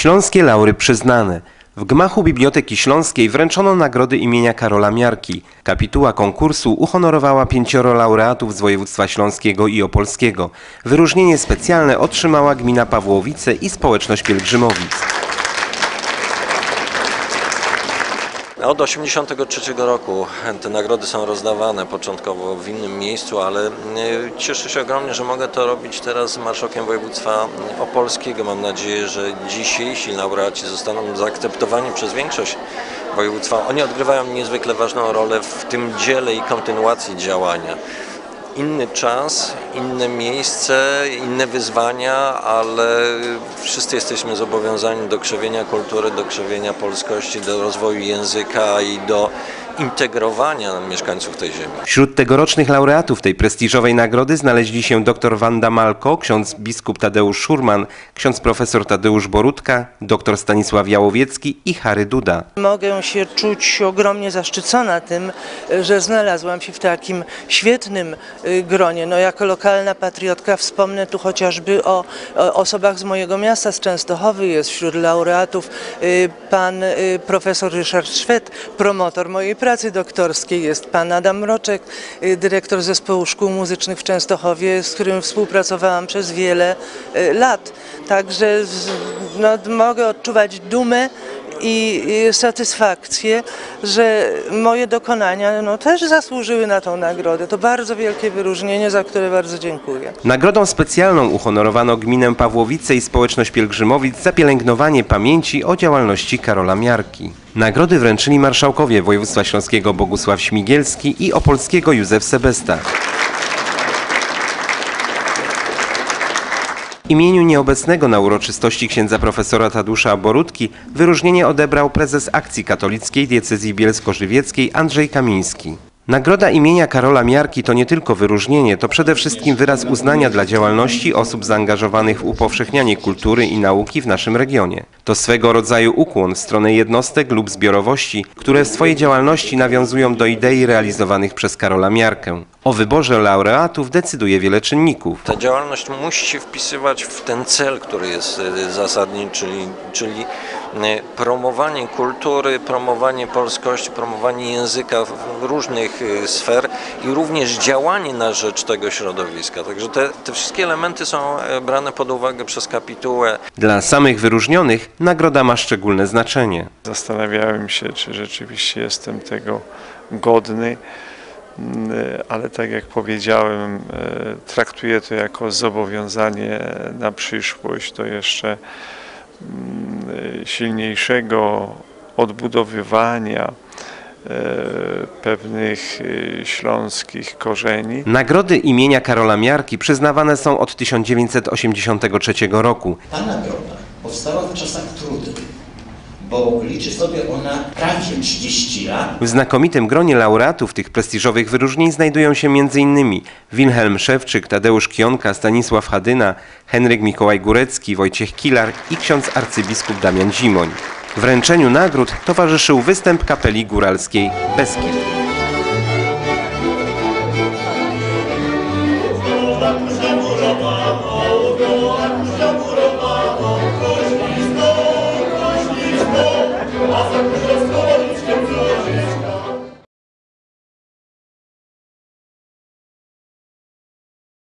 Śląskie laury przyznane. W gmachu Biblioteki Śląskiej wręczono nagrody imienia Karola Miarki. Kapituła konkursu uhonorowała pięcioro laureatów z województwa śląskiego i opolskiego. Wyróżnienie specjalne otrzymała gmina Pawłowice i społeczność pielgrzymowic. Od 1983 roku te nagrody są rozdawane początkowo w innym miejscu, ale e, cieszę się ogromnie, że mogę to robić teraz z marszałkiem województwa opolskiego. Mam nadzieję, że dzisiejsi laureaci zostaną zaakceptowani przez większość województwa. Oni odgrywają niezwykle ważną rolę w tym dziele i kontynuacji działania. Inny czas, inne miejsce, inne wyzwania, ale wszyscy jesteśmy zobowiązani do krzewienia kultury, do krzewienia polskości, do rozwoju języka i do integrowania mieszkańców tej ziemi. Wśród tegorocznych laureatów tej prestiżowej nagrody znaleźli się dr Wanda Malko, ksiądz biskup Tadeusz Szurman, ksiądz profesor Tadeusz Borutka, dr Stanisław Jałowiecki i Harry Duda. Mogę się czuć ogromnie zaszczycona tym, że znalazłam się w takim świetnym y, gronie. No, jako lokalna patriotka wspomnę tu chociażby o, o osobach z mojego miasta, z Częstochowy jest wśród laureatów y, pan y, profesor Ryszard Szwed, promotor mojej pracy doktorskiej, jest pan Adam Mroczek, y, dyrektor zespołu szkół muzycznych w Częstochowie, z którym współpracowałam przez wiele y, lat. Także no, mogę odczuwać dumę i satysfakcję, że moje dokonania no, też zasłużyły na tą nagrodę. To bardzo wielkie wyróżnienie, za które bardzo dziękuję. Nagrodą specjalną uhonorowano gminę Pawłowice i społeczność pielgrzymowic za pielęgnowanie pamięci o działalności Karola Miarki. Nagrody wręczyli marszałkowie województwa śląskiego Bogusław Śmigielski i opolskiego Józef Sebesta. W imieniu nieobecnego na uroczystości księdza profesora Tadusza Borutki wyróżnienie odebrał prezes akcji katolickiej diecezji bielsko-żywieckiej Andrzej Kamiński. Nagroda imienia Karola Miarki to nie tylko wyróżnienie, to przede wszystkim wyraz uznania dla działalności osób zaangażowanych w upowszechnianie kultury i nauki w naszym regionie. To swego rodzaju ukłon w stronę jednostek lub zbiorowości, które w swojej działalności nawiązują do idei realizowanych przez Karola Miarkę. O wyborze laureatów decyduje wiele czynników. Ta działalność musi się wpisywać w ten cel, który jest e, zasadniczy, czyli, promowanie kultury, promowanie polskości, promowanie języka w różnych e, sfer i również działanie na rzecz tego środowiska. Także te, te wszystkie elementy są e, brane pod uwagę przez kapitułę. Dla samych wyróżnionych nagroda ma szczególne znaczenie. Zastanawiałem się, czy rzeczywiście jestem tego godny, Mm, ale tak jak powiedziałem, traktuję to jako zobowiązanie na przyszłość do jeszcze mm, silniejszego odbudowywania e, pewnych e, śląskich korzeni. Nagrody imienia Karola Miarki przyznawane są od 1983 roku. Ta nagroda powstała w czasach trudnych, bo liczy sobie ona prawie 30 lat. W znakomitym gronie laureatów tych prestiżowych wyróżnień znajdują się m.in. Wilhelm Szewczyk, Tadeusz Kionka, Stanisław Hadyna, Henryk Mikołaj Górecki, Wojciech Kilar i ksiądz arcybiskup Damian Zimoń. Wręczeniu nagród towarzyszył występ kapeli góralskiej Beskid.